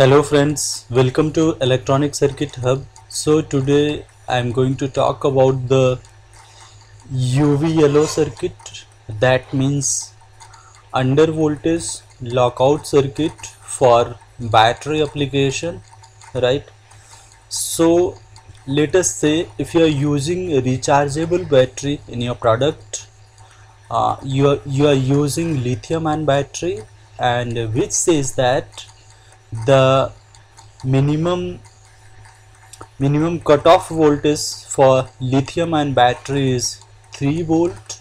Hello friends, welcome to Electronic Circuit Hub. So today I am going to talk about the UVLO circuit. That means under voltage lockout circuit for battery application right? So let us say if you are using a rechargeable battery in your product uh, you are you are using lithium ion battery and which says that the minimum minimum cutoff voltage for lithium ion battery is 3 volt.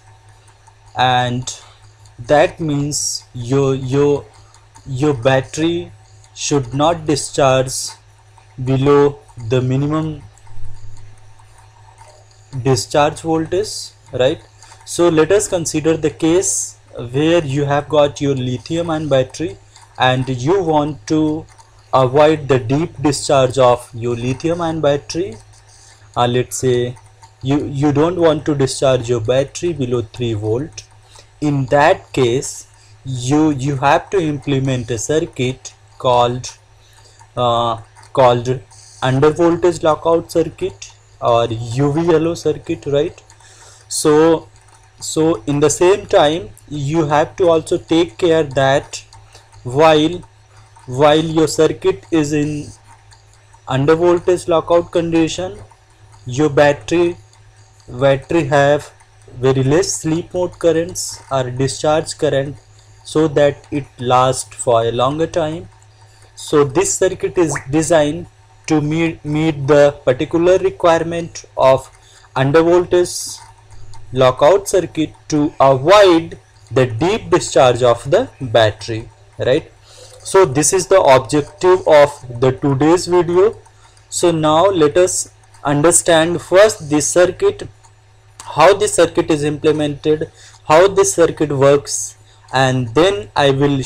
And that means your your your battery should not discharge below the minimum discharge voltage right? So let us consider the case where you have got your lithium ion battery and you want to avoid the deep discharge of your lithium ion battery? Uh, let's say you you don't want to discharge your battery below 3 volt. In that case you you have to implement a circuit called uh, called under voltage lockout circuit or UV circuit right? So so in the same time you have to also take care that while while your circuit is in under voltage lockout condition your battery battery have very less sleep mode currents or discharge current so that it lasts for a longer time. So this circuit is designed to meet, meet the particular requirement of under voltage lockout circuit to avoid the deep discharge of the battery right? So this is the objective of the today's video. So now let us understand first this circuit how this circuit is implemented how this circuit works and then I will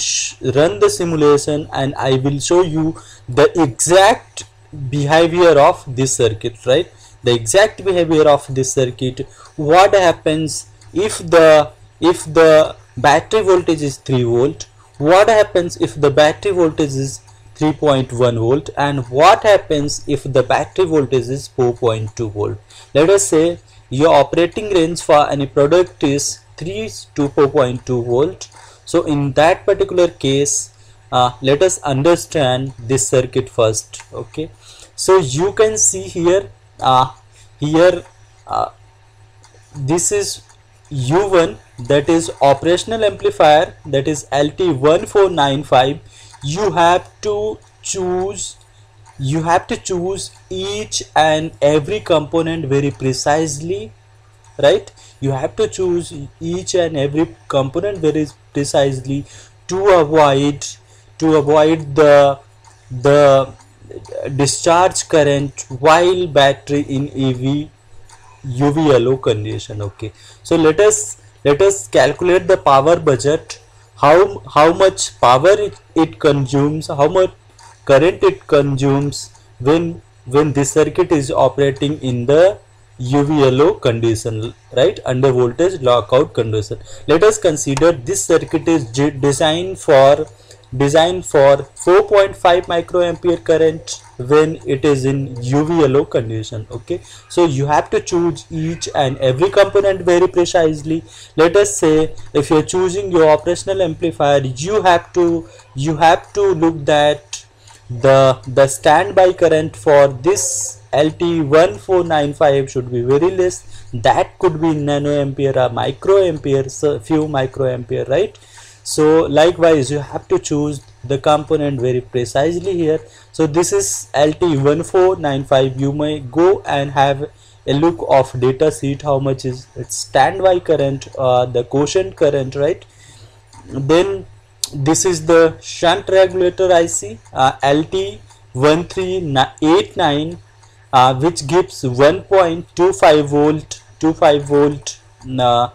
run the simulation and I will show you the exact behavior of this circuit right? The exact behavior of this circuit what happens if the if the battery voltage is 3 volt what happens if the battery voltage is 3.1 volt? And what happens if the battery voltage is 4.2 volt? Let us say your operating range for any product is 3 to 4.2 volt. So in that particular case uh, let us understand this circuit first okay? So you can see here uh, here uh, this is u1 that is operational amplifier that is lt1495 you have to choose you have to choose each and every component very precisely right? You have to choose each and every component very precisely to avoid to avoid the the discharge current while battery in EV UVLO condition okay. So let us let us calculate the power budget. How how much power it, it consumes how much current it consumes when when this circuit is operating in the UVLO condition right? Under voltage lockout condition. Let us consider this circuit is designed for designed for 4.5 microampere current when it is in UVLO condition okay? So you have to choose each and every component very precisely. Let us say if you're choosing your operational amplifier you have to you have to look that the the standby current for this LT1495 should be very less. That could be nanoampere or microampere so few microampere right? So likewise you have to choose the component very precisely here. So this is lt1495 you may go and have a look of data sheet how much is its standby current uh, the quiescent current right? Then this is the shunt regulator IC uh, LT1389 uh, which gives 1.25 volt 25 volt uh,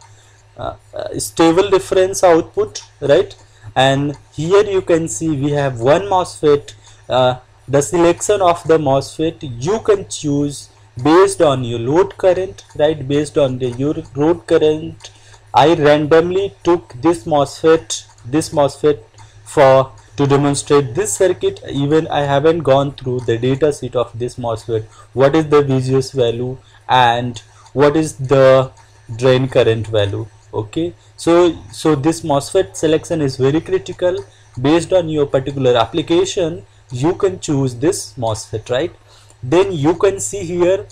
uh, stable reference output right? And here you can see we have one MOSFET. Uh, the selection of the MOSFET you can choose based on your load current right? Based on the your load current. I randomly took this MOSFET this MOSFET for to demonstrate this circuit. Even I haven't gone through the data sheet of this MOSFET. What is the VGS value and what is the drain current value okay. So so this MOSFET selection is very critical. Based on your particular application you can choose this MOSFET right? Then you can see here.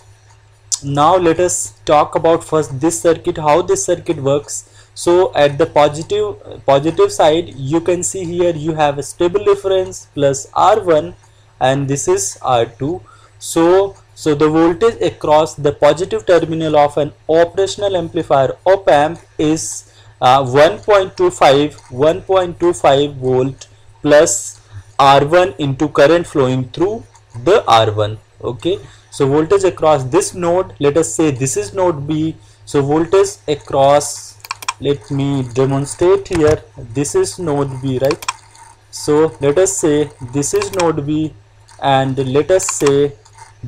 Now let us talk about first this circuit how this circuit works. So at the positive positive side you can see here you have a stable difference plus r1 and this is r2 so so the voltage across the positive terminal of an operational amplifier op amp is uh, 1.25 1.25 volt plus r1 into current flowing through the r1 okay? So voltage across this node let us say this is node b. So voltage across let me demonstrate here this is node b right? So let us say this is node b and let us say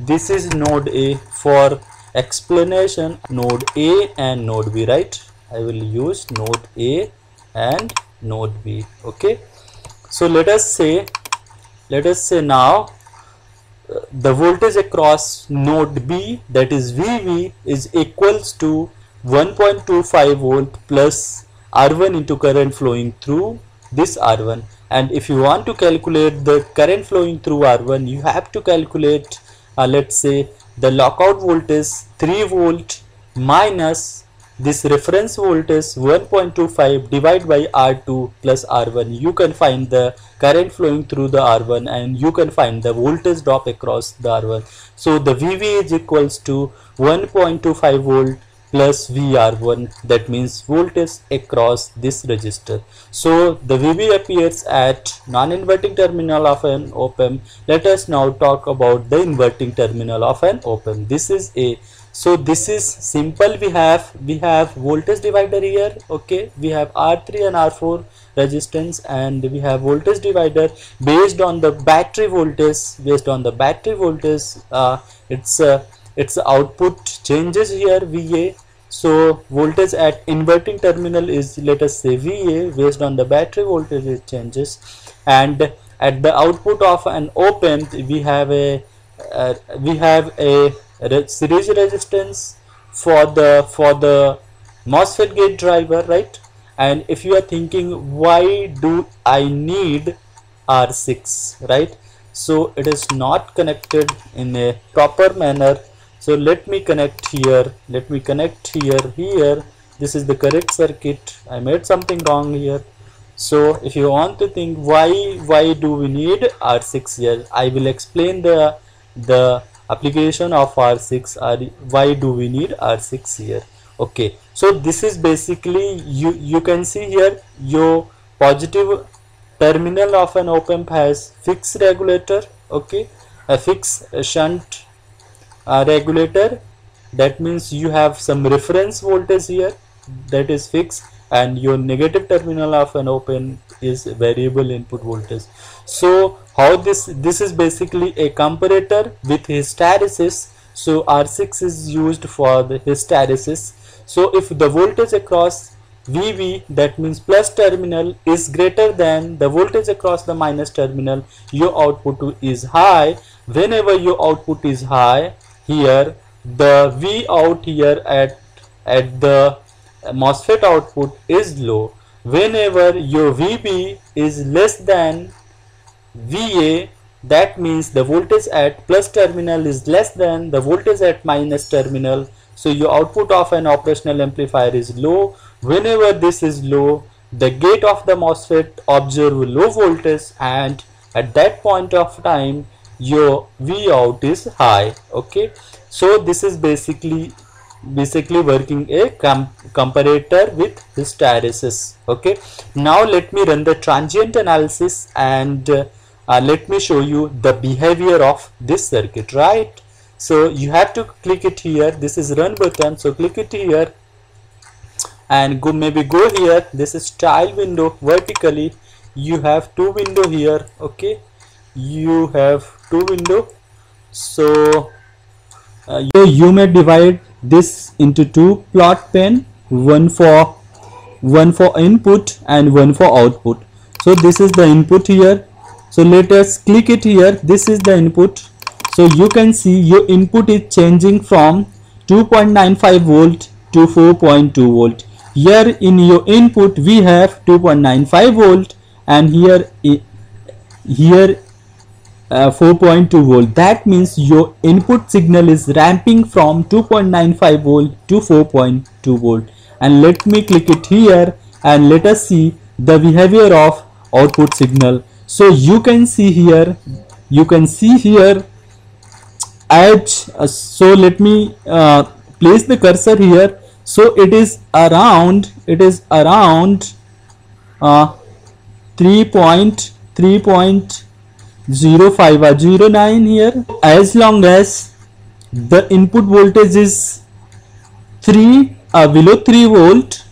this is node a for explanation node a and node b right? I will use node a and node b okay? So let us say let us say now uh, the voltage across node b that is vv is equals to 1.25 volt plus R1 into current flowing through this R1 and if you want to calculate the current flowing through R1 you have to calculate uh, let's say the lockout voltage 3 volt minus this reference voltage 1.25 divided by R2 plus R1 you can find the current flowing through the R1 and you can find the voltage drop across the R1 so the VV is equals to 1.25 volt plus VR1 that means voltage across this resistor. So the VB appears at non-inverting terminal of an op-amp. Let us now talk about the inverting terminal of an op-amp. This is a so this is simple we have we have voltage divider here okay we have R3 and R4 resistance and we have voltage divider based on the battery voltage based on the battery voltage uh, it's uh, its output changes here VA so voltage at inverting terminal is let us say VA based on the battery voltage it changes. And at the output of an op amp we have a uh, we have a series resistance for the for the MOSFET gate driver right? And if you are thinking why do I need R6 right? So it is not connected in a proper manner so let me connect here let me connect here here. This is the correct circuit. I made something wrong here. So if you want to think why why do we need R6 here I will explain the the application of R6 or why do we need R6 here okay. So this is basically you you can see here your positive terminal of an op amp has fixed regulator. Okay. A fixed shunt uh, regulator that means you have some reference voltage here that is fixed and your negative terminal of an op amp is variable input voltage. So how this this is basically a comparator with hysteresis. So r6 is used for the hysteresis. So if the voltage across VV that means plus terminal is greater than the voltage across the minus terminal your output is high. Whenever your output is high here the V out here at at the MOSFET output is low. Whenever your VB is less than VA that means the voltage at plus terminal is less than the voltage at minus terminal. So your output of an operational amplifier is low. Whenever this is low the gate of the MOSFET observe low voltage and at that point of time your V out is high okay? So this is basically basically working a com comparator with hysteresis okay? Now let me run the transient analysis and uh, uh, let me show you the behavior of this circuit right? So you have to click it here. This is run button. So click it here. And go maybe go here. This is tile window vertically. You have two window here okay? You have two window. So uh, you, you may divide this into two. Plot pane one for one for input and one for output. So this is the input here. So let us click it here. This is the input. So you can see your input is changing from 2.95 volt to 4.2 volt. Here in your input we have 2.95 volt and here here uh, 4.2 volt. That means your input signal is ramping from 2.95 volt to 4.2 volt. And let me click it here and let us see the behavior of output signal. So you can see here you can see here edge uh, so let me uh, place the cursor here. So it is around it is around uh, 3.3. 05 or 09 here. As long as the input voltage is 3 uh, below 3 volt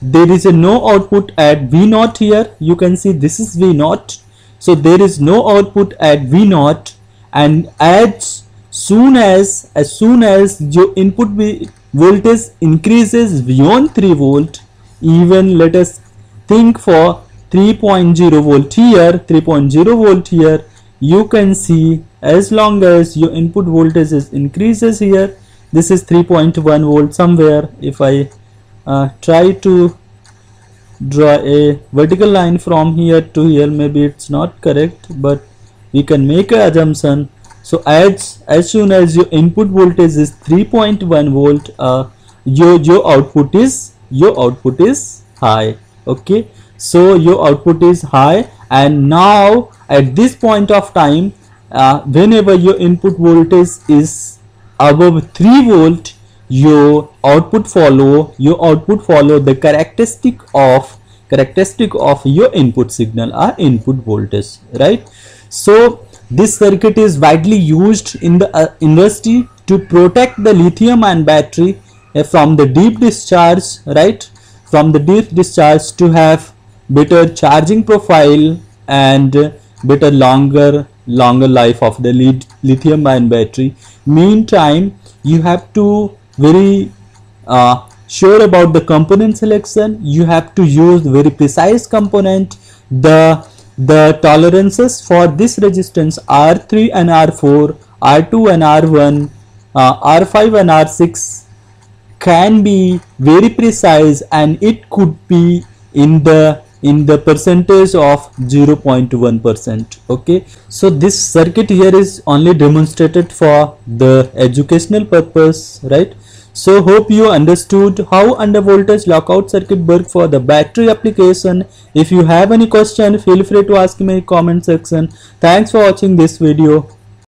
there is a no output at V naught here. You can see this is V naught. So there is no output at V naught. And as soon as as soon as your input voltage increases beyond 3 volt even let us think for 3.0 volt here 3.0 volt here. You can see as long as your input voltage is increases here this is 3.1 volt somewhere. If I uh, try to draw a vertical line from here to here maybe it's not correct but we can make a assumption. So as as soon as your input voltage is 3.1 volt uh, your your output is your output is high. Okay so your output is high and now at this point of time uh, whenever your input voltage is above 3 volt your output follow your output follow the characteristic of characteristic of your input signal or input voltage right? So this circuit is widely used in the uh, industry to protect the lithium ion battery uh, from the deep discharge right? From the deep discharge to have better charging profile and better longer longer life of the lead lithium ion battery. Meantime you have to very uh, sure about the component selection. You have to use very precise component. The the tolerances for this resistance R3 and R4 R2 and R1 uh, R5 and R6 can be very precise and it could be in the in the percentage of 0.1 percent okay? So this circuit here is only demonstrated for the educational purpose right? So hope you understood how under voltage lockout circuit work for the battery application. If you have any question feel free to ask me in comment section. Thanks for watching this video